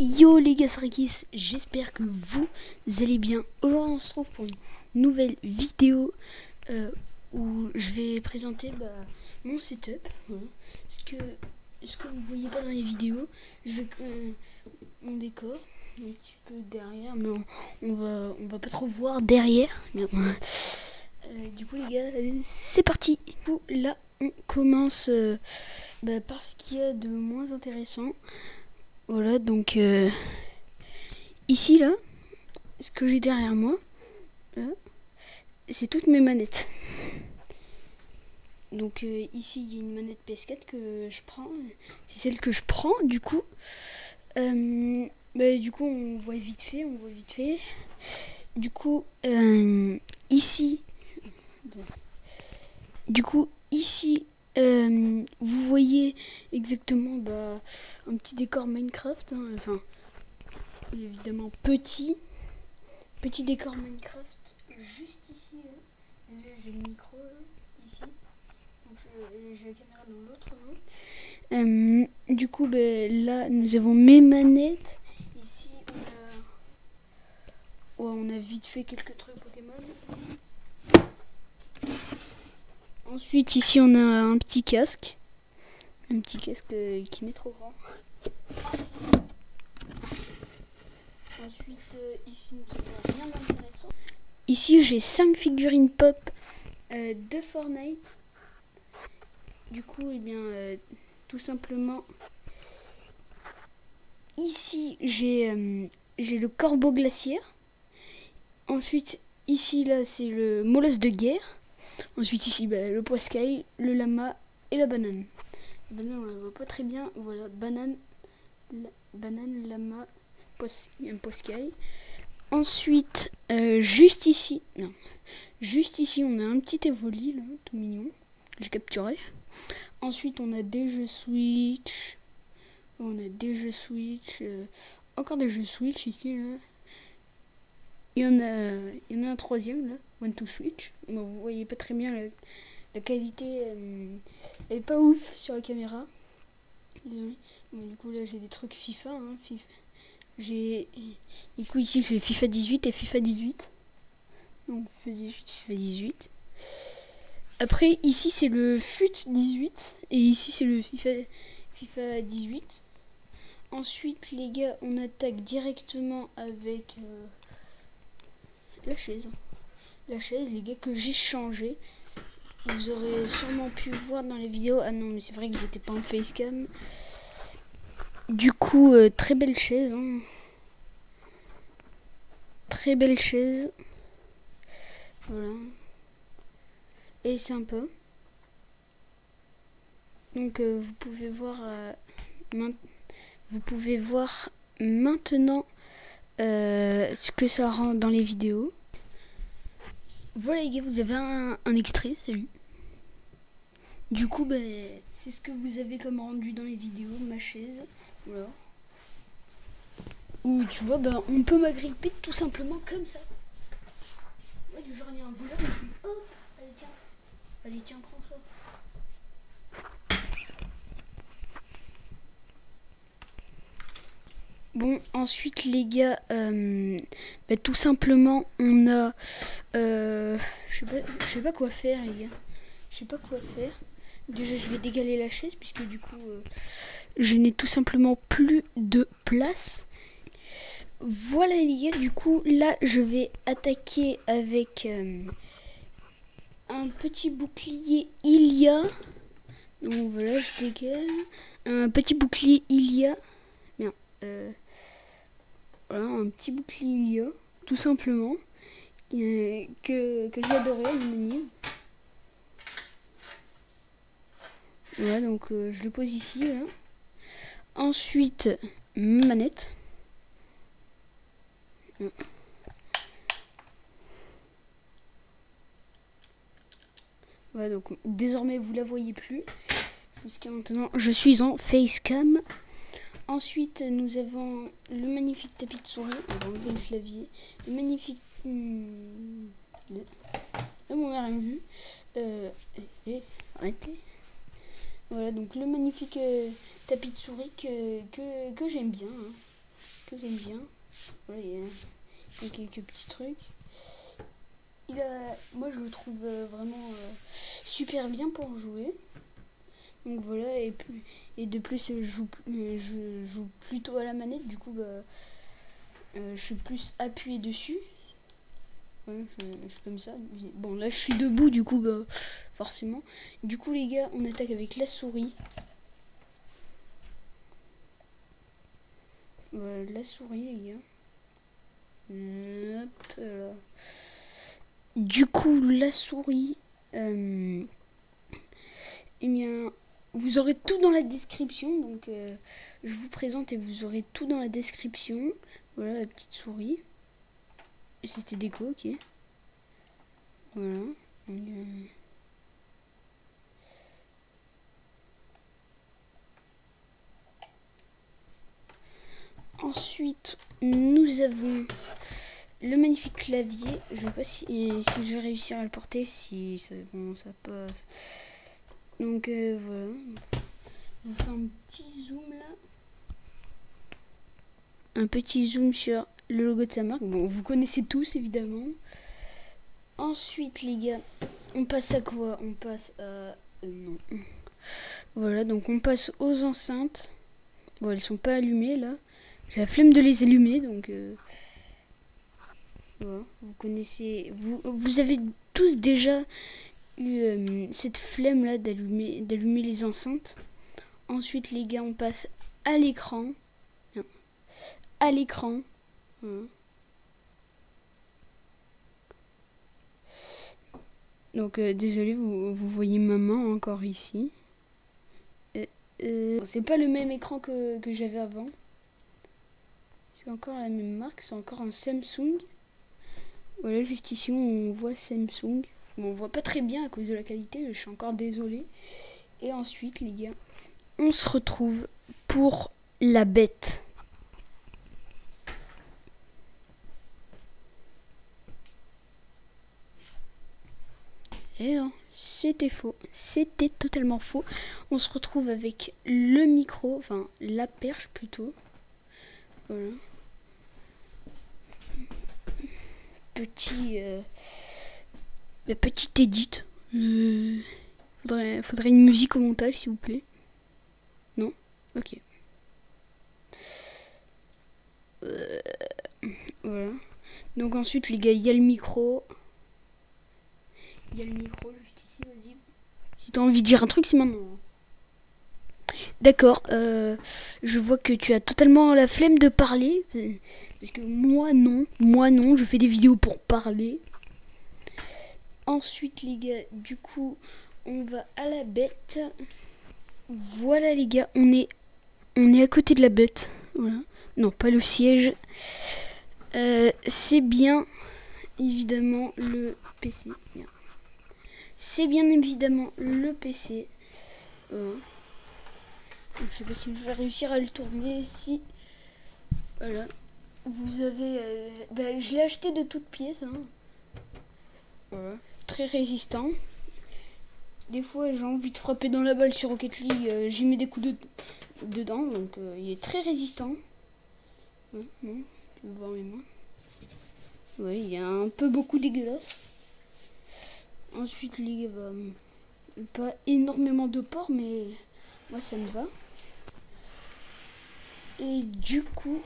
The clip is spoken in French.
Yo les gars Srakis, j'espère que vous allez bien. Aujourd'hui on se trouve pour une nouvelle vidéo euh, où je vais présenter bah, mon setup. Voilà. Ce, que, ce que vous voyez pas dans les vidéos, je vais euh, mon décor un petit peu derrière, mais on, on, va on va pas trop voir derrière. Mais, euh, du coup les gars, c'est parti. Du coup, là on commence bah, par ce qu'il y a de moins intéressant. Voilà, donc euh, ici là, ce que j'ai derrière moi, c'est toutes mes manettes. Donc euh, ici il y a une manette PS4 que je prends, c'est celle que je prends du coup. Euh, bah, du coup on voit vite fait, on voit vite fait. Du coup ici, du coup ici euh, vous voyez exactement bah, un petit décor Minecraft, hein, enfin évidemment petit, petit décor Minecraft juste ici. Là, J'ai le micro ici, j'ai la caméra dans l'autre main. Euh, du coup, ben, là nous avons mes manettes. Ici ouais, on a vite fait quelques trucs Pokémon. Ensuite, ici, on a un petit casque. Un petit casque euh, qui m'est trop grand. Ensuite, euh, ici, rien d'intéressant. Ici, j'ai 5 figurines pop euh, de Fortnite. Du coup, eh bien, tout simplement, ici, j'ai j'ai le corbeau glaciaire. Ensuite, ici, là, c'est le molosse de guerre. Ensuite ici bah, le poiscaille, le lama et la banane. La banane on la voit pas très bien. Voilà, banane, banane, lama, poiscaille. Ensuite, euh, juste ici, non, juste ici on a un petit évoli là, tout mignon. que J'ai capturé. Ensuite on a des jeux Switch. On a des jeux Switch. euh, encore des jeux Switch ici là. Il y en a, il y en a un troisième là, One to Switch. Bon, vous voyez pas très bien la, la qualité, euh, elle est pas ouf sur la caméra. Désolé. Du coup là j'ai des trucs FIFA, hein, FIFA. J'ai, du coup ici j'ai FIFA 18 et FIFA 18. Donc FIFA 18, FIFA 18. Après ici c'est le FUT 18 et ici c'est le FIFA, FIFA 18. Ensuite les gars on attaque directement avec euh, la chaise. La chaise, les gars, que j'ai changé. Vous aurez sûrement pu voir dans les vidéos. Ah non, mais c'est vrai que j'étais pas en facecam. Du coup, euh, très belle chaise. hein. Très belle chaise. Voilà. Et sympa. Donc, euh, vous pouvez voir. euh, vous pouvez voir maintenant euh, ce que ça rend dans les vidéos. Voilà les gars, vous avez un, extrait, salut. Du coup, ben, c'est ce que vous avez comme rendu dans les vidéos, ma chaise. Voilà. Ou tu vois, ben, on peut m'agripper tout simplement comme ça. Ouais, du genre, il y a un voleur et puis allez tiens. Allez tiens, prends ça. Bon, ensuite les gars, euh, bah, tout simplement, on a, euh, je sais pas, je sais pas quoi faire les gars. Je sais pas quoi faire. Déjà, je vais dégaler la chaise puisque du coup, euh, je n'ai tout simplement plus de place. Voilà les gars, du coup, là, je vais attaquer avec un petit bouclier Ilia. Donc voilà, je dégale. Un petit bouclier Ilia. Bien. Euh, voilà, un petit bouclier tout simplement. que, que j'ai adoré, anonyme. Voilà, donc euh, je le pose ici. Là. Ensuite, manette. Voilà, donc désormais vous la voyez plus. Puisque maintenant je suis en facecam. Ensuite, nous avons le magnifique tapis de souris. On va enlever le clavier. Le magnifique. de- Ah, on n'a rien vu. Euh, eh, arrêtez. Voilà, donc le magnifique euh, tapis de souris que, que, que j'aime bien. hein. que j'aime bien. Voilà, il y, a, il y a quelques petits trucs. Il a, moi, je le trouve euh, vraiment super bien pour jouer. Donc voilà, et, et de plus, je joue, euh, je joue plutôt à la manette, du coup, bah, euh, je suis plus appuyé dessus. Ouais, je, suis comme ça. Bon, là, je suis debout, du coup, bah, forcément. Du coup, les gars, on attaque avec la souris. Voilà, la souris, les gars. Du coup, la souris. Euh, eh bien, vous aurez tout dans la description. Donc, euh, je vous présente et vous aurez tout dans la description. Voilà la petite souris. C'était déco, ok. Voilà. Euh, Ensuite, nous avons le magnifique clavier. Je sais pas si, si je vais réussir à le porter. Si bon, ça passe. Donc euh, voilà. On fait un petit zoom là. Un petit zoom sur le logo de sa marque. Bon, vous connaissez tous évidemment. Ensuite, les gars, on passe à quoi? On passe à. euh, non. Voilà, donc on passe aux enceintes. Bon, elles sont pas allumées là. J'ai la flemme de les allumer, donc. euh, voilà, vous connaissez. Vous, vous avez tous déjà eu euh, cette flemme là d'allumer, d'allumer les enceintes. Ensuite, les gars, on passe à l'écran. À l'écran. Donc, euh, désolé, vous, voyez ma main encore ici. Euh, c'est pas le même écran que, que j'avais avant. C'est encore la même marque, c'est encore un Samsung. Voilà, juste ici on voit Samsung. On voit pas très bien à cause de la qualité, je suis encore désolé. Et ensuite, les gars, on se retrouve pour la bête. Et non, c'était faux. C'était totalement faux. On se retrouve avec le micro, enfin la perche plutôt. Voilà. Petit, euh, bah, petit edit. Euh, faudrait, une musique au montage, s'il vous plaît. Non? Ok. Euh, voilà. Donc ensuite, les gars, il y a le micro. Il y a le micro juste ici, vas-y. Si t'as envie de dire un truc, c'est maintenant. D'accord, euh, je vois que tu as totalement la flemme de parler. Parce que moi non, moi non, je fais des vidéos pour parler. Ensuite les gars, du coup, on va à la bête. Voilà les gars, on est on est à côté de la bête. Voilà. Non, pas le siège. Euh, c'est bien évidemment le PC. C'est bien évidemment le PC. Voilà. Je sais pas si je vais réussir à le tourner. Si. Voilà. Vous avez. euh, bah, je l'ai acheté de toutes pièces. hein. Voilà. Très résistant. Des fois, j'ai envie de frapper dans la balle sur Rocket League. euh, J'y mets des coups de, dedans. Donc, euh, il est très résistant. Ouais, non, tu veux voir mes mains. Il est un peu beaucoup dégueulasse. Ensuite, gars, bah, pas énormément de ports, mais moi ça me va. Et du coup,